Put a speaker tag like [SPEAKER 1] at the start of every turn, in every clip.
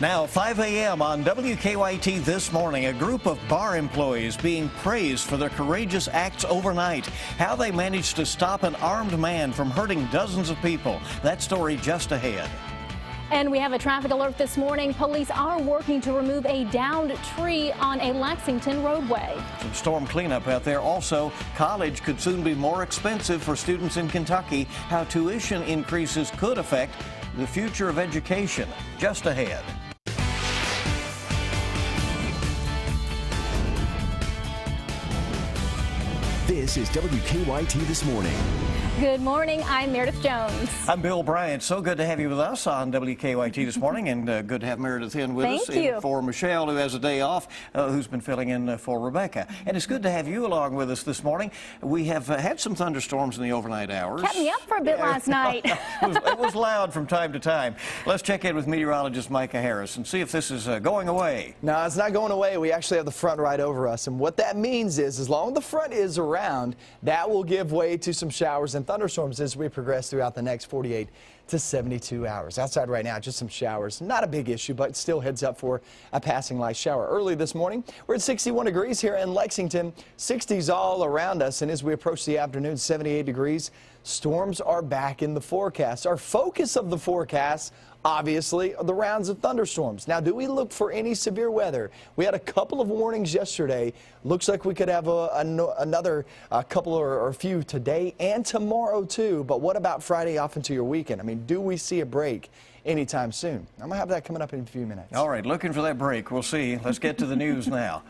[SPEAKER 1] Now, 5 a.m. on WKYT this morning, a group of bar employees being praised for their courageous acts overnight. How they managed to stop an armed man from hurting dozens of people. That story just ahead.
[SPEAKER 2] And we have a traffic alert this morning. Police are working to remove a downed tree on a Lexington roadway.
[SPEAKER 1] Some storm cleanup out there. Also, college could soon be more expensive for students in Kentucky. How tuition increases could affect the future of education. Just ahead.
[SPEAKER 3] This is WKYT This Morning.
[SPEAKER 2] Good morning. I'm Meredith Jones.
[SPEAKER 1] I'm Bill Bryant. So good to have you with us on WKYT this morning, and uh, good to have Meredith in with
[SPEAKER 2] Thank
[SPEAKER 1] us.
[SPEAKER 2] You.
[SPEAKER 1] for Michelle, who has a day off, uh, who's been filling in uh, for Rebecca. And it's good to have you along with us this morning. We have uh, had some thunderstorms in the overnight hours.
[SPEAKER 2] Kept me up for a bit last night.
[SPEAKER 1] it, was, it, was, loud from time to time. Let's check in with meteorologist Micah Harris and see if this is uh, going away.
[SPEAKER 4] No, it's not going away. We actually have the front right over us. And what that means is, as long as the front is around, that will give way to some showers and thunderstorms as we progress throughout the next 48 to 72 hours. Outside right now, just some showers. Not a big issue, but still heads up for a passing light shower. Early this morning, we're at 61 degrees here in Lexington. 60s all around us, and as we approach the afternoon, 78 degrees. Storms are back in the forecast. Our focus of the forecast obviously, the rounds of thunderstorms. Now, do we look for any severe weather? We had a couple of warnings yesterday. Looks like we could have a, a, another a couple or, or a few today and tomorrow, too. But what about Friday off into your weekend? I mean, do we see a break? Anytime soon. I'm going to have that coming up in a few minutes.
[SPEAKER 1] All right, looking for that break. We'll see. Let's get to the news now.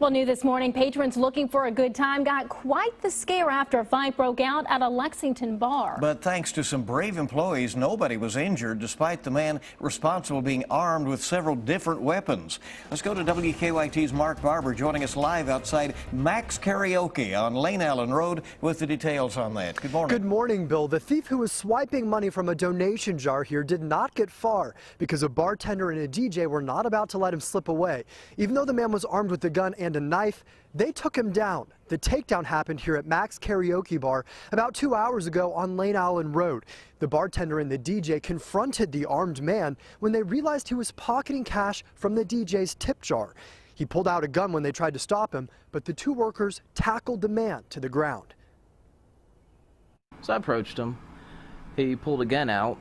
[SPEAKER 2] well, new this morning, patrons looking for a good time got quite the scare after a fight broke out at a Lexington bar.
[SPEAKER 1] But thanks to some brave employees, nobody was injured, despite the man responsible being armed with several different weapons. Let's go to WKYT's Mark Barber joining us live outside Max Karaoke on Lane Allen Road with the details on that. Good morning.
[SPEAKER 5] Good morning, Bill. The thief who was swiping money from a donation jar here did not get far because a bartender and a DJ were not about to let him slip away. Even though the man was armed with a gun and a knife, they took him down. The takedown happened here at Max Karaoke Bar about two hours ago on Lane Allen Road. The bartender and the DJ confronted the armed man when they realized he was pocketing cash from the DJ's tip jar. He pulled out a gun when they tried to stop him, but the two workers tackled the man to the ground.
[SPEAKER 6] So I approached him. He pulled a gun out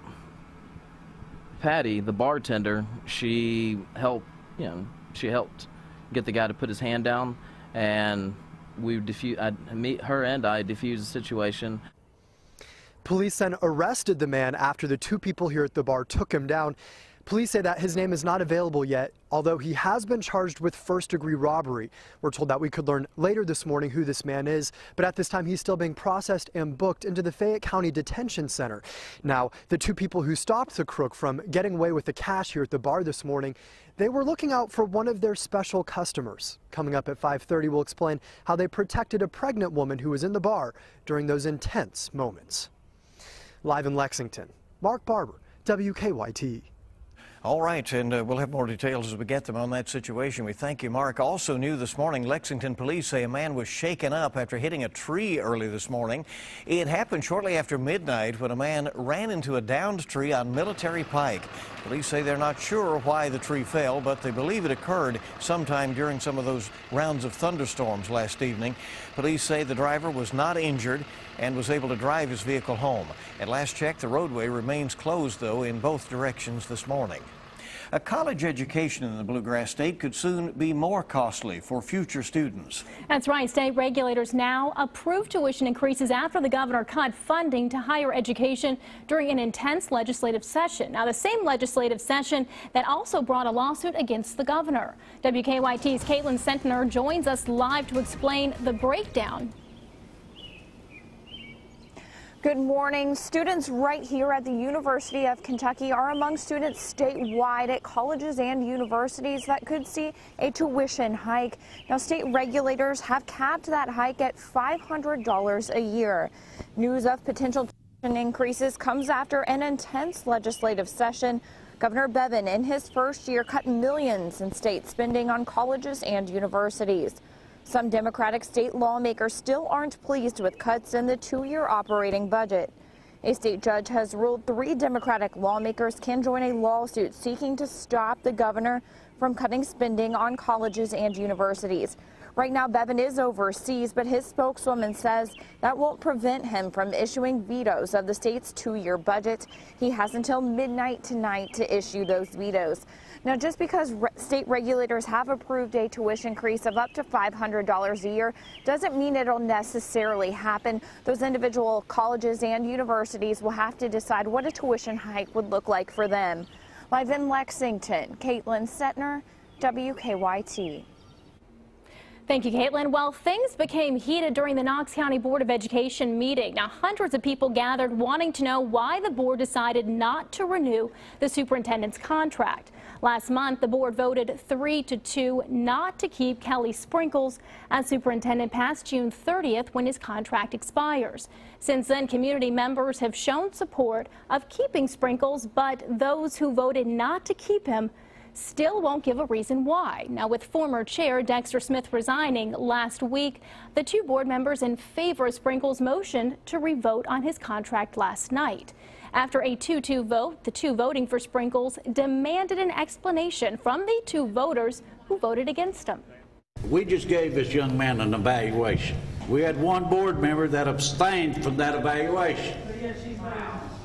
[SPEAKER 6] Patty, the bartender, she helped, you know, she helped get the guy to put his hand down, and we diffuse, I, meet her and I diffused the situation.
[SPEAKER 5] Police then arrested the man after the two people here at the bar took him down. Police say that his name is not available yet, although he has been charged with first degree robbery. We're told that we could learn later this morning who this man is, but at this time he's still being processed and booked into the Fayette County Detention Center. Now, the two people who stopped the crook from getting away with the cash here at the bar this morning, they were looking out for one of their special customers. Coming up at 5:30, we'll explain how they protected a pregnant woman who was in the bar during those intense moments. Live in Lexington, Mark Barber, WKYT.
[SPEAKER 1] All right, and uh, we'll have more details as we get them on that situation. We thank you, Mark. Also new this morning, Lexington police say a man was shaken up after hitting a tree early this morning. It happened shortly after midnight when a man ran into a downed tree on Military Pike. Police say they're not sure why the tree fell, but they believe it occurred sometime during some of those rounds of thunderstorms last evening. Police say the driver was not injured and was able to drive his vehicle home. At last check, the roadway remains closed, though, in both directions this morning. A college education in the Bluegrass State could soon be more costly for future students.
[SPEAKER 2] That's right. State regulators now approve tuition increases after the governor cut funding to higher education during an intense legislative session. Now, the same legislative session that also brought a lawsuit against the governor. WKYT's Caitlin Centner joins us live to explain the breakdown
[SPEAKER 7] Good morning. Students right here at the University of Kentucky are among students statewide at colleges and universities that could see a tuition hike. Now, state regulators have capped that hike at $500 a year. News of potential tuition increases comes after an intense legislative session. Governor Bevin, in his first year, cut millions in state spending on colleges and universities. Some Democratic state lawmakers still aren't pleased with cuts in the two-year operating budget. A state judge has ruled three Democratic lawmakers can join a lawsuit seeking to stop the governor from cutting spending on colleges and universities. Right now, Bevin is overseas, but his spokeswoman says that won't prevent him from issuing vetoes of the state's two-year budget. He has until midnight tonight to issue those vetoes. Now, just because re state regulators have approved a tuition increase of up to $500 a year doesn't mean it'll necessarily happen. Those individual colleges and universities will have to decide what a tuition hike would look like for them. Live in Lexington, Caitlin Setner, WKYT.
[SPEAKER 2] Thank you, Caitlin. Well, things became heated during the Knox County Board of Education meeting. Now, hundreds of people gathered wanting to know why the board decided not to renew the superintendent's contract. Last month, the board voted 3 to 2 not to keep Kelly Sprinkles as superintendent past June 30th when his contract expires. Since then, community members have shown support of keeping Sprinkles, but those who voted not to keep him still won't give a reason why. Now, with former chair Dexter Smith resigning last week, the two board members in favor of Sprinkles' motion to revote on his contract last night. After a 2-2 vote, the two voting for Sprinkles demanded an explanation from the two voters who voted against him.
[SPEAKER 8] We just gave this young man an evaluation. We had one board member that abstained from that evaluation.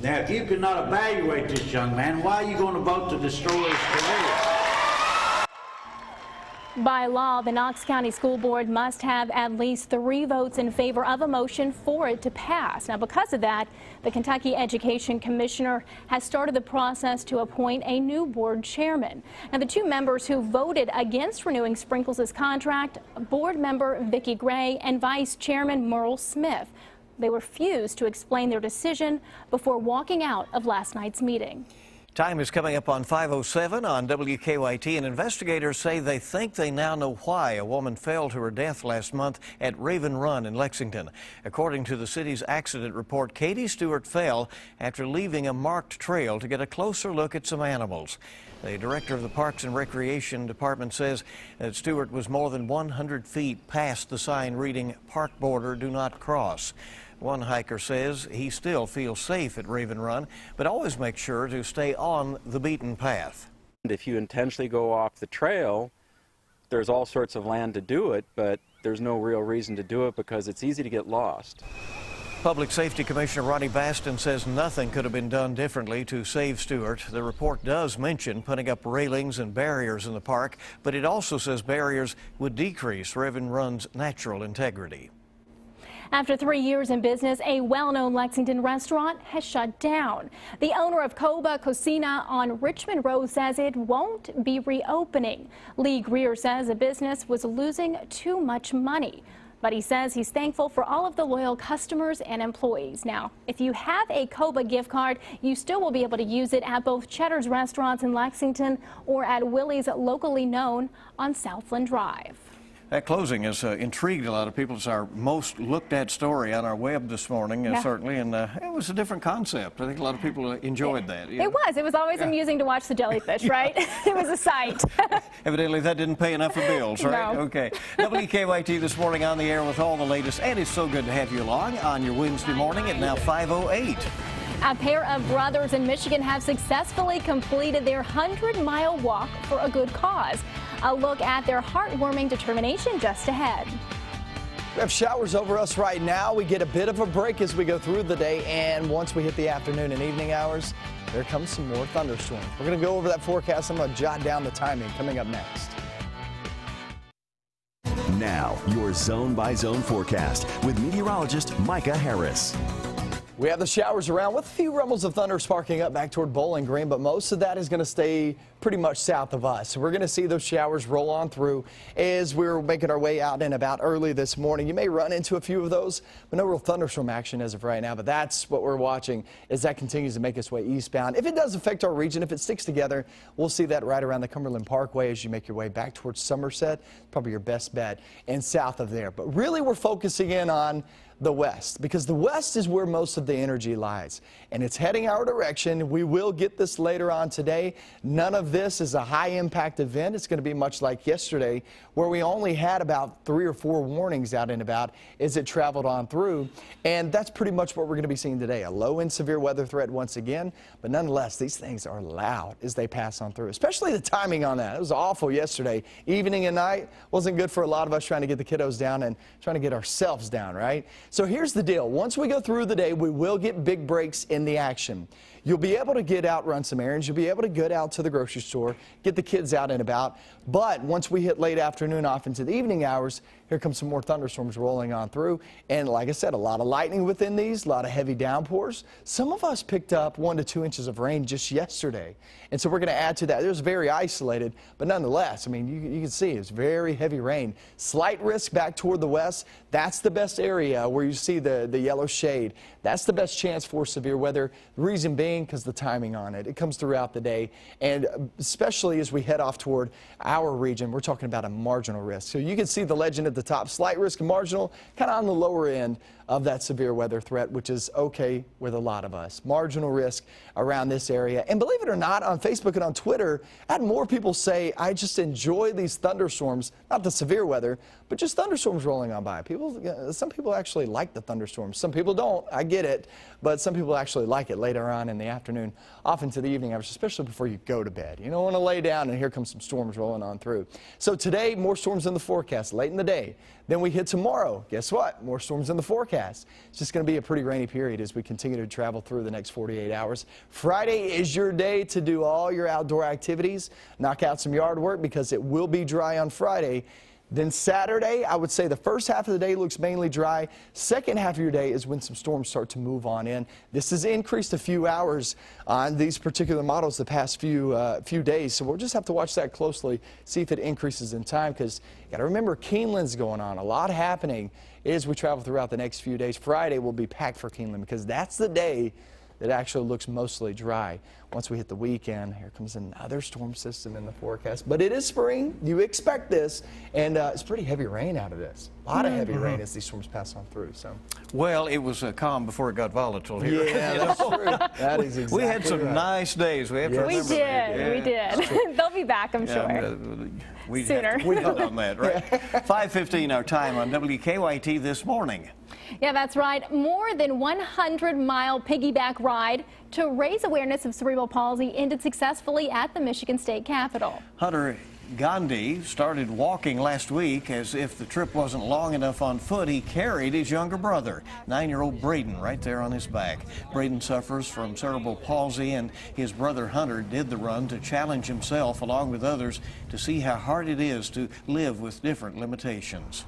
[SPEAKER 8] Now, if you cannot evaluate this young man, why are you going to vote to destroy his career?
[SPEAKER 2] By law, the Knox County School Board must have at least three votes in favor of a motion for it to pass. Now, because of that, the Kentucky Education Commissioner has started the process to appoint a new board chairman. Now, the two members who voted against renewing Sprinkles' contract, board member Vicki Gray and Vice Chairman Merle Smith, they refused to explain their decision before walking out of last night's meeting.
[SPEAKER 1] Time is coming up on 507 on WKYT, and investigators say they think they now know why a woman fell to her death last month at Raven Run in Lexington. According to the city's accident report, Katie Stewart fell after leaving a marked trail to get a closer look at some animals. The director of the Parks and Recreation Department says that Stewart was more than 100 feet past the sign reading Park Border Do Not Cross. One hiker says he still feels safe at Raven Run, but always makes sure to stay on the beaten path.
[SPEAKER 9] If you intentionally go off the trail, there's all sorts of land to do it, but there's no real reason to do it because it's easy to get lost.
[SPEAKER 1] Public Safety Commissioner Ronnie Bastin says nothing could have been done differently to save Stewart. The report does mention putting up railings and barriers in the park, but it also says barriers would decrease Raven Run's natural integrity.
[SPEAKER 2] After three years in business, a well-known Lexington restaurant has shut down. The owner of Coba Cocina on Richmond Road says it won't be reopening. Lee Greer says the business was losing too much money. But he says he's thankful for all of the loyal customers and employees. Now, if you have a Coba gift card, you still will be able to use it at both Cheddar's restaurants in Lexington or at Willie's locally known on Southland Drive.
[SPEAKER 1] That closing has uh, intrigued a lot of people. It's our most looked at story on our web this morning, uh, certainly, and uh, it was a different concept. I think a lot of people uh, enjoyed that.
[SPEAKER 2] It was. It was always amusing to watch the jellyfish, right? it was a sight.
[SPEAKER 1] Evidently, that didn't pay enough for bills, right?
[SPEAKER 2] No.
[SPEAKER 1] Okay. WKYT this morning on the air with all the latest, and it's so good to have you along on your Wednesday morning at now 5:08.
[SPEAKER 2] A pair of brothers in Michigan have successfully completed their 100 mile walk for a good cause. A look at their heartwarming determination just ahead.
[SPEAKER 4] We have showers over us right now. We get a bit of a break as we go through the day, and once we hit the afternoon and evening hours, there comes some more thunderstorms. We're going to go over that forecast. I'm going to jot down the timing coming up next.
[SPEAKER 3] Now, your zone by zone forecast with meteorologist Micah Harris.
[SPEAKER 4] We have the showers around with a few rumbles of thunder sparking up back toward Bowling Green, but most of that is going to stay pretty much south of us. We're going to see those showers roll on through as we're making our way out and about early this morning. You may run into a few of those, but no real thunderstorm action as of right now. But that's what we're watching as that continues to make its way eastbound. If it does affect our region, if it sticks together, we'll see that right around the Cumberland Parkway as you make your way back towards Somerset. Probably your best bet and south of there. But really, we're focusing in on the west because the west is where most of the energy lies and it's heading our direction. We will get this later on today. None this is a high impact event. It's going to be much like yesterday where we only had about three or four warnings out and about as it traveled on through. And that's pretty much what we're going to be seeing today. A low and severe weather threat once again, but nonetheless, these things are loud as they pass on through, especially the timing on that. It was awful yesterday. Evening and night wasn't good for a lot of us trying to get the kiddos down and trying to get ourselves down, right? So here's the deal. Once we go through the day, we will get big breaks in the action. You'll be able to get out, run some errands. You'll be able to get out to the grocery store, get the kids out and about. But once we hit late afternoon off into the evening hours, here comes some more thunderstorms rolling on through. And like I said, a lot of lightning within these, a lot of heavy downpours. Some of us picked up one to two inches of rain just yesterday. And so we're going to add to that. It was very isolated, but nonetheless, I mean, you, you can see it's very heavy rain. Slight risk back toward the west. That's the best area where you see the, the yellow shade. That's the best chance for severe weather. The reason being because the timing on it. It comes throughout the day. And uh, especially as we head off toward our region, we're talking about a marginal risk. So you can see the legend at the top, slight risk marginal, kind of on the lower end of that severe weather threat, which is okay with a lot of us. Marginal risk around this area. And believe it or not, on Facebook and on Twitter, I had more people say, I just enjoy these thunderstorms, not the severe weather, but just thunderstorms rolling on by. People, some people actually like the thunderstorms. Some people don't. I get it. But some people actually like it later on in the afternoon, off into the evening hours, especially before you go to bed. You don't want to lay down and here comes some storms rolling on through. So today, more storms in the forecast late in the day. Then we hit tomorrow. Guess what? More storms in the forecast. It's just going to be a pretty rainy period as we continue to travel through the next 48 hours. Friday is your day to do all your outdoor activities, knock out some yard work because it will be dry on Friday. Then Saturday, I would say the first half of the day looks mainly dry. Second half of your day is when some storms start to move on in. This has increased a few hours on these particular models the past few uh, few days, so we'll just have to watch that closely, see if it increases in time. Because you got to remember, Keeneland's going on, a lot happening as we travel throughout the next few days. Friday will be packed for Keeneland because that's the day that actually looks mostly dry. Once we hit the weekend, here comes another storm system in the forecast. But it is spring. You expect this. And uh, it's pretty heavy rain out of this. A lot of heavy
[SPEAKER 1] Mm-hmm.
[SPEAKER 4] rain as these storms pass on through. So
[SPEAKER 1] Well, it was uh, calm before it got volatile here.
[SPEAKER 4] Yeah, that's true. That is exactly
[SPEAKER 1] We had some
[SPEAKER 4] right.
[SPEAKER 1] nice days. We have to
[SPEAKER 2] We did.
[SPEAKER 1] that.
[SPEAKER 2] We did. They'll be back, I'm
[SPEAKER 1] Yeah,
[SPEAKER 2] sure.
[SPEAKER 1] uh, we
[SPEAKER 2] Sooner.
[SPEAKER 1] We on that, right? 5:15 our time on WKYT this morning.
[SPEAKER 2] Yeah, that's right. More than 100 mile piggyback ride to raise awareness of cerebral palsy ended successfully at the Michigan State Capitol.
[SPEAKER 1] Hunter Gandy started walking last week as if the trip wasn't long enough on foot. He carried his younger brother, nine-year-old Braden, right there on his back. Braden suffers from cerebral palsy, and his brother Hunter did the run to challenge himself along with others to see how hard it is to live with different limitations.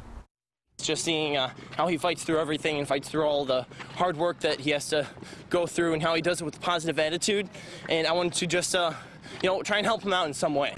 [SPEAKER 10] Just seeing uh, how he fights through everything and fights through all the hard work that he has to go through and how he does it with a positive attitude. And I wanted to just, uh, you know, try and help him out in some way.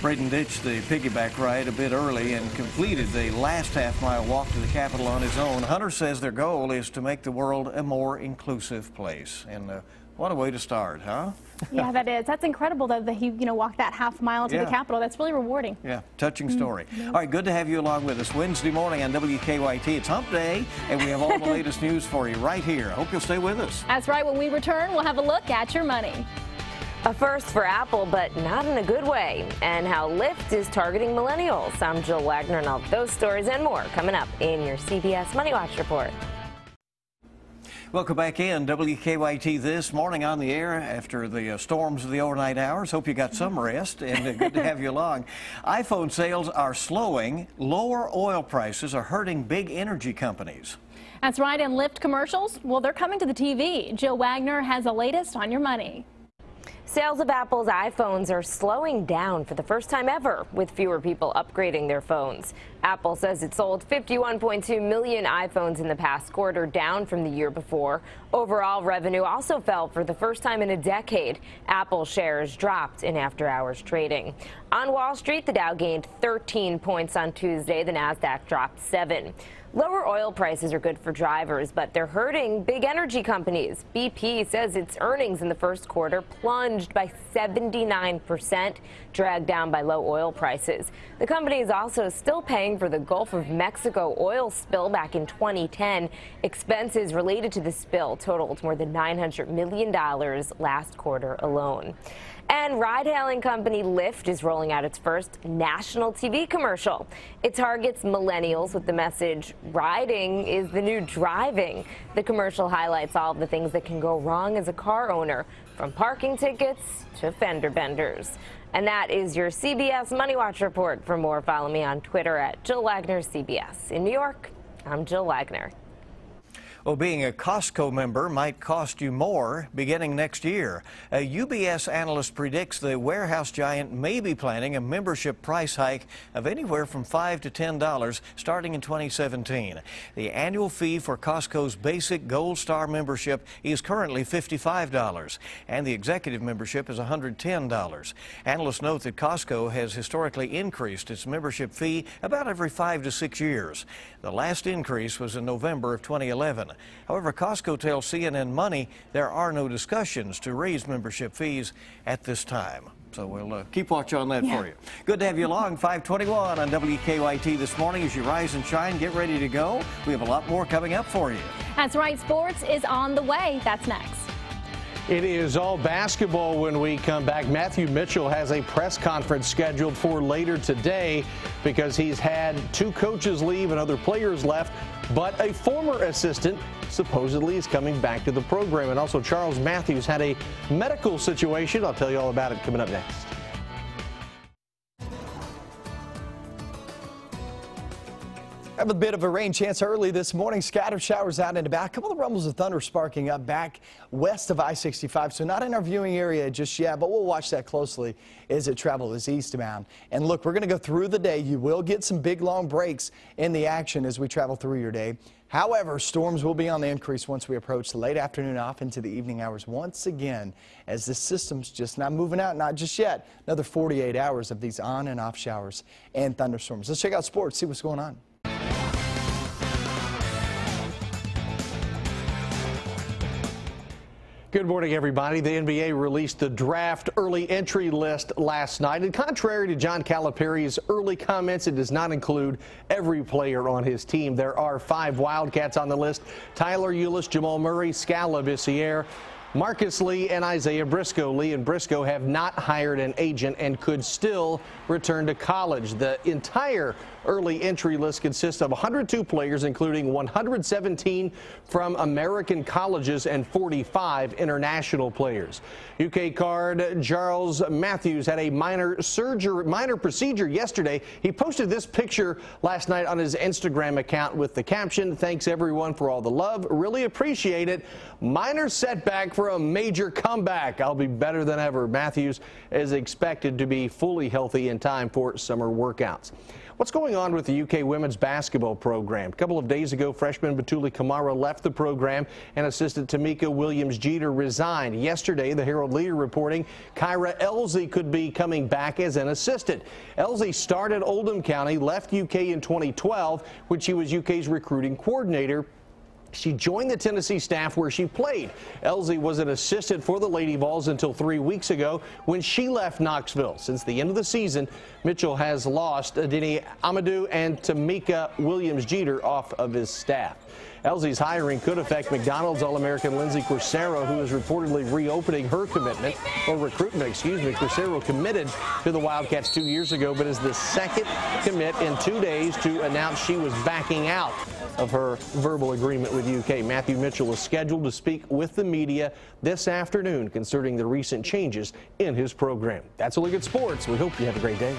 [SPEAKER 1] Braden ditched the piggyback ride a bit early and completed the last half mile walk to the Capitol on his own. Hunter says their goal is to make the world a more inclusive place. And uh, what a way to start, huh?
[SPEAKER 2] Yeah, that is. That's incredible though that he, you know, walked that half mile to
[SPEAKER 1] Yeah.
[SPEAKER 2] the Capitol. That's really rewarding.
[SPEAKER 1] Yeah, touching mm-hmm. story. All right, good to have you along with us. Wednesday morning on WKYT. It's Hump Day, and we have all the latest news for you right here. I Hope you'll stay with us.
[SPEAKER 2] That's right. When we return, we'll have a look at your money.
[SPEAKER 11] A first for Apple, but not in a good way. And how Lyft is targeting millennials. I'm Jill Wagner, and all of those stories and more coming up in your CBS Money Watch report.
[SPEAKER 1] Welcome back in. WKYT this morning on the air after the uh, storms of the overnight hours. Hope you got some rest and uh, good to have you along. iPhone sales are slowing. Lower oil prices are hurting big energy companies.
[SPEAKER 2] That's right. And Lyft commercials, well, they're coming to the TV. Jill Wagner has the latest on your money.
[SPEAKER 11] Sales of Apple's iPhones are slowing down for the first time ever, with fewer people upgrading their phones. Apple says it sold 51.2 million iPhones in the past quarter, down from the year before. Overall revenue also fell for the first time in a decade. Apple shares dropped in after hours trading. On Wall Street, the Dow gained 13 points on Tuesday, the Nasdaq dropped 7. Lower oil prices are good for drivers, but they're hurting big energy companies. BP says its earnings in the first quarter plunged by 79%, dragged down by low oil prices. The company is also still paying for the Gulf of Mexico oil spill back in 2010. Expenses related to the spill totaled more than $900 million last quarter alone. And ride-hailing company Lyft is rolling out its first national TV commercial. It targets millennials with the message, riding is the new driving. The commercial highlights all of the things that can go wrong as a car owner, from parking tickets to fender benders. And that is your CBS Money Watch report. For more, follow me on Twitter at Jill Wagner CBS. In New York, I'm Jill Wagner.
[SPEAKER 1] Well, being a Costco member might cost you more beginning next year. A UBS analyst predicts the warehouse giant may be planning a membership price hike of anywhere from 5 to $10 starting in 2017. The annual fee for Costco's basic Gold Star membership is currently $55, and the executive membership is $110. Analysts note that Costco has historically increased its membership fee about every five to six years. The last increase was in November of 2011. However, Costco tells CNN Money there are no discussions to raise membership fees at this time. So we'll uh, keep watch on that yeah. for you. Good to have you along. 521 on WKYT this morning as you rise and shine. Get ready to go. We have a lot more coming up for you.
[SPEAKER 2] That's right. Sports is on the way. That's next.
[SPEAKER 12] It is all basketball when we come back. Matthew Mitchell has a press conference scheduled for later today because he's had two coaches leave and other players left, but a former assistant supposedly is coming back to the program. And also, Charles Matthews had a medical situation. I'll tell you all about it coming up next.
[SPEAKER 4] Have a bit of a rain chance early this morning. Scattered showers out and about. A couple of rumbles of thunder sparking up back west of I-65. So not in our viewing area just yet, but we'll watch that closely as it travels eastbound. And look, we're going to go through the day. You will get some big long breaks in the action as we travel through your day. However, storms will be on the increase once we approach the late afternoon off into the evening hours once again as this system's just not moving out, not just yet. Another 48 hours of these on and off showers and thunderstorms. Let's check out sports, see what's going on.
[SPEAKER 12] Good morning, everybody. The NBA released the draft early entry list last night. And contrary to John Calipari's early comments, it does not include every player on his team. There are five Wildcats on the list. Tyler Ulis, Jamal Murray, Labissiere, Marcus Lee and Isaiah Briscoe. Lee and Briscoe have not hired an agent and could still return to college. The entire early entry list consists of 102 players, including 117 from American colleges and 45 international players. UK card Charles Matthews had a minor surgery, minor procedure yesterday. He posted this picture last night on his Instagram account with the caption, thanks everyone for all the love. Really appreciate it. Minor setback for a major comeback. I'll be better than ever. Matthews is expected to be fully healthy in time for summer workouts. What's going on with the UK women's basketball program? A couple of days ago, freshman Batouly Camara left the program and assistant Tamika Williams Jeter resigned. Yesterday, the Herald Leader reporting Kyra Elzy could be coming back as an assistant. Elzy started Oldham County, left UK in 2012 when she was UK's recruiting coordinator she joined the Tennessee staff where she played. Elzy was an assistant for the Lady Vols until three weeks ago when she left Knoxville. Since the end of the season, Mitchell has lost Adeniyi Amadou and Tamika Williams Jeter off of his staff. Elzy's hiring could affect McDonald's All-American Lindsey Corsaro, who is reportedly reopening her commitment, or recruitment, excuse me. Corsaro committed to the Wildcats two years ago, but is the second commit in two days to announce she was backing out of her verbal agreement with UK. Matthew Mitchell is scheduled to speak with the media this afternoon concerning the recent changes in his program. That's a look at sports. We hope you have a great day.